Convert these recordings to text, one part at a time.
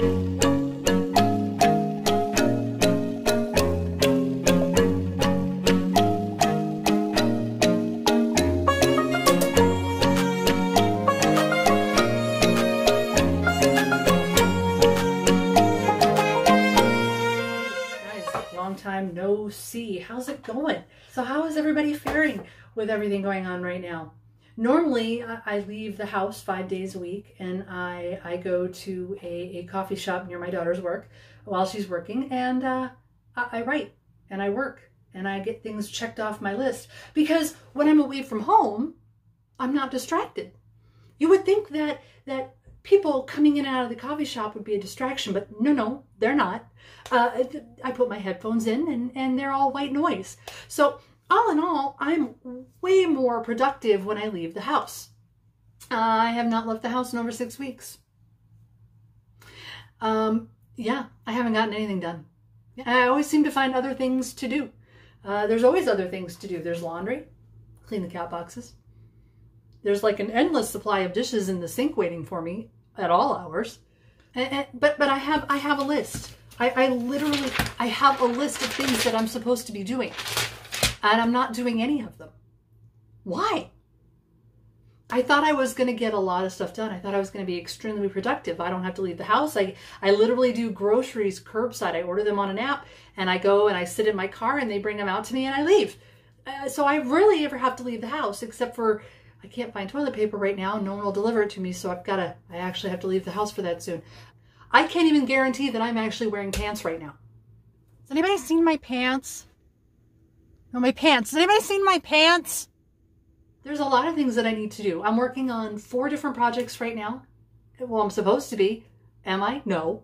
long time no see. How's it going? So, how is everybody faring with everything going on right now? Normally, I leave the house five days a week and I, I go to a, a coffee shop near my daughter's work while she's working and uh, I, I write and I work and I get things checked off my list because when I'm away from home, I'm not distracted. You would think that that people coming in and out of the coffee shop would be a distraction, but no, no, they're not. Uh, I put my headphones in and, and they're all white noise. So all in all, I'm way more productive when I leave the house. I have not left the house in over six weeks. Um, yeah, I haven't gotten anything done. I always seem to find other things to do. Uh, there's always other things to do. There's laundry, clean the cat boxes, there's like an endless supply of dishes in the sink waiting for me at all hours. And, and, but but I have I have a list. I, I literally I have a list of things that I'm supposed to be doing, and I'm not doing any of them. Why? I thought I was going to get a lot of stuff done. I thought I was going to be extremely productive. I don't have to leave the house. I, I literally do groceries curbside. I order them on an app and I go and I sit in my car and they bring them out to me and I leave. Uh, so I really ever have to leave the house except for I can't find toilet paper right now. No one will deliver it to me, so I've got to, I actually have to leave the house for that soon. I can't even guarantee that I'm actually wearing pants right now. Has anybody seen my pants? No, my pants. Has anybody seen my pants? There's a lot of things that I need to do. I'm working on four different projects right now. Well, I'm supposed to be. Am I? No.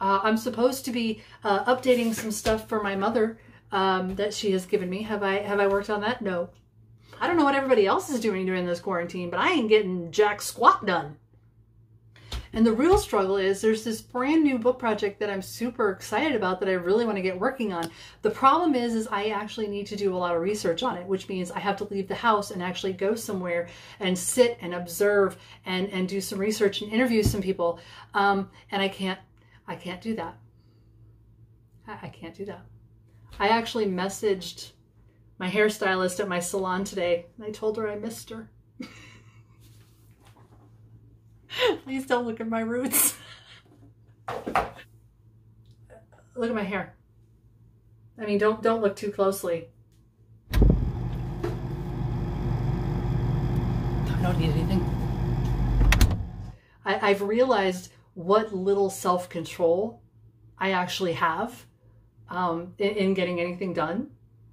Uh, I'm supposed to be uh, updating some stuff for my mother um, that she has given me. Have I have I worked on that? No. I don't know what everybody else is doing during this quarantine, but I ain't getting jack squat done. And the real struggle is there's this brand new book project that I'm super excited about that I really want to get working on. The problem is is I actually need to do a lot of research on it, which means I have to leave the house and actually go somewhere and sit and observe and and do some research and interview some people. Um, and I can't I can't do that. I, I can't do that. I actually messaged my hairstylist at my salon today. And I told her I missed her. Please don't look at my roots. look at my hair. I mean, don't don't look too closely. I don't need anything. I, I've realized what little self-control I actually have um, in, in getting anything done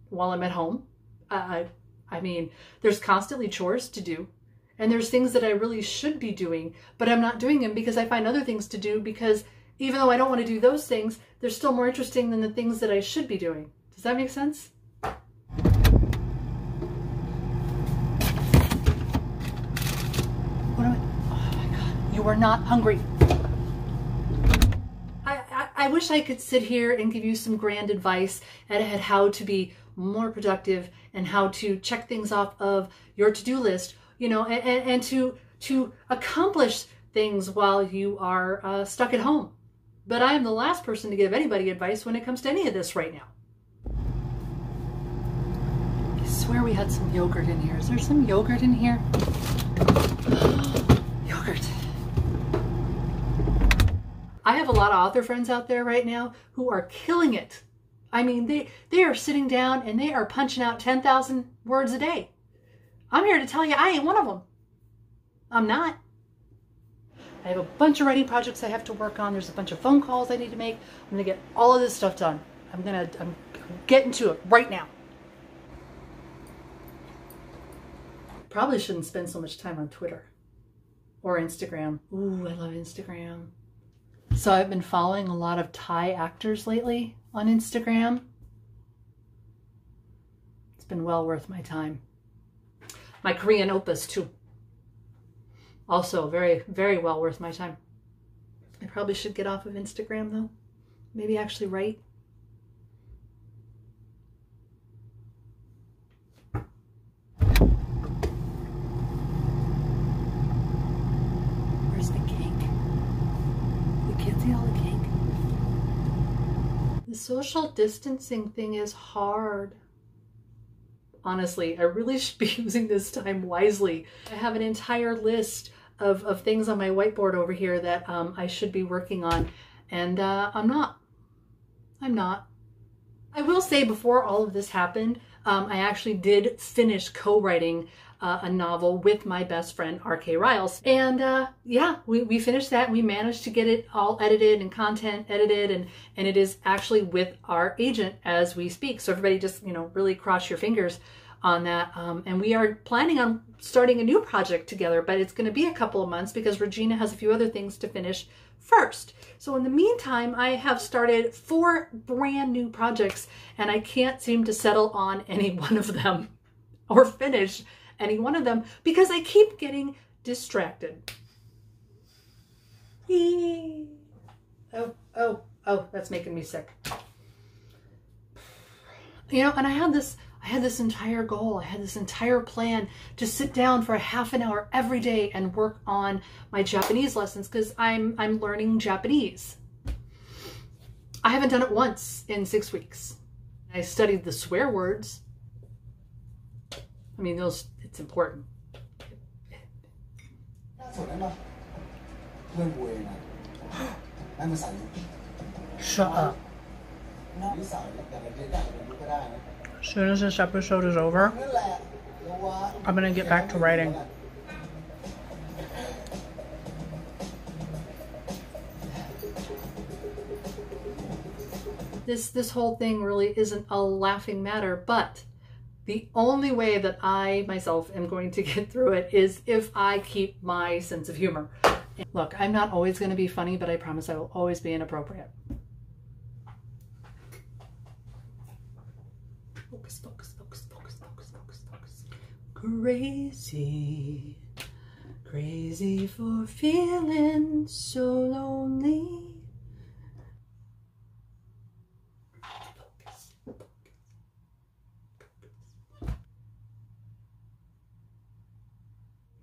while I'm at home. I, I mean, there's constantly chores to do. And there's things that I really should be doing, but I'm not doing them because I find other things to do because even though I don't want to do those things, they're still more interesting than the things that I should be doing. Does that make sense? What am I? Oh my God. You are not hungry. I, I, I wish I could sit here and give you some grand advice at, at how to be more productive and how to check things off of your to-do list, you know, and, and, and to to accomplish things while you are uh, stuck at home. But I am the last person to give anybody advice when it comes to any of this right now. I swear we had some yogurt in here. Is there some yogurt in here? yogurt. I have a lot of author friends out there right now who are killing it I mean, they, they are sitting down and they are punching out 10,000 words a day. I'm here to tell you I ain't one of them. I'm not. I have a bunch of writing projects I have to work on. There's a bunch of phone calls I need to make. I'm to get all of this stuff done. I'm going to, I'm getting to it right now. Probably shouldn't spend so much time on Twitter or Instagram. Ooh, I love Instagram. So I've been following a lot of Thai actors lately on Instagram. It's been well worth my time. My Korean oppas too. Also very, very well worth my time. I probably should get off of Instagram though. Maybe actually write. Where's the cake? You can't see all the cake. The social distancing thing is hard. Honestly, I really should be using this time wisely. I have an entire list of, of things on my whiteboard over here that um, I should be working on, and uh, I'm not. I'm not. I will say before all of this happened, um, I actually did finish co-writing uh, a novel with my best friend R.K. Ryals. And uh, yeah, we, we finished that. We managed to get it all edited and content edited and, and it is actually with our agent as we speak. So everybody just, you know, really cross your fingers on that. Um, and we are planning on starting a new project together, but it's going to be a couple of months because Regina has a few other things to finish first. So in the meantime, I have started four brand new projects and I can't seem to settle on any one of them or finish any one of them because I keep getting distracted. Oh, oh, oh, that's making me sick. You know, and I had this I had this entire goal, I had this entire plan to sit down for a half an hour every day and work on my Japanese lessons because I'm I'm learning Japanese. I haven't done it once in six weeks. I studied the swear words. I mean, those it's important. Shut up. As soon as this episode is over, I'm gonna get back to writing. This this whole thing really isn't a laughing matter, but the only way that I myself am going to get through it is if I keep my sense of humor. Look, I'm not always going to be funny, but I promise I will always be inappropriate. Focus, focus, focus, focus, focus, focus, focus. Crazy, crazy for feeling so lonely.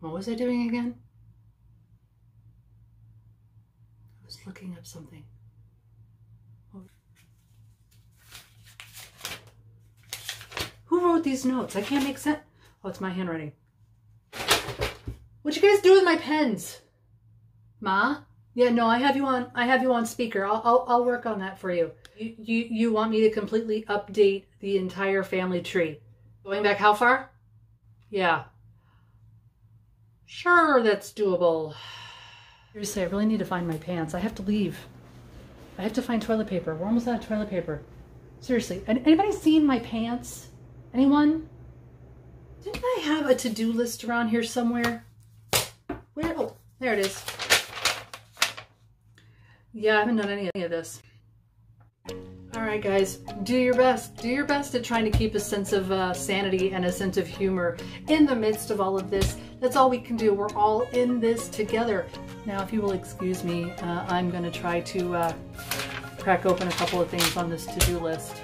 What was I doing again? I was looking up something. Who wrote these notes? I can't make sense. Oh, it's my handwriting. What you guys do with my pens? Ma? Yeah, no, I have you on. I have you on speaker. I'll, I'll, I'll work on that for you. You, you. you want me to completely update the entire family tree? Going back how far? Yeah, Sure, that's doable. Seriously, I really need to find my pants. I have to leave. I have to find toilet paper. We're almost out of toilet paper. Seriously, anybody seen my pants? Anyone? Didn't I have a to-do list around here somewhere? Where? Oh, there it is. Yeah, I haven't done any of this. All right, guys, do your best. Do your best at trying to keep a sense of uh, sanity and a sense of humor in the midst of all of this. That's all we can do. We're all in this together. Now, if you will excuse me, uh, I'm going to try to uh, crack open a couple of things on this to-do list.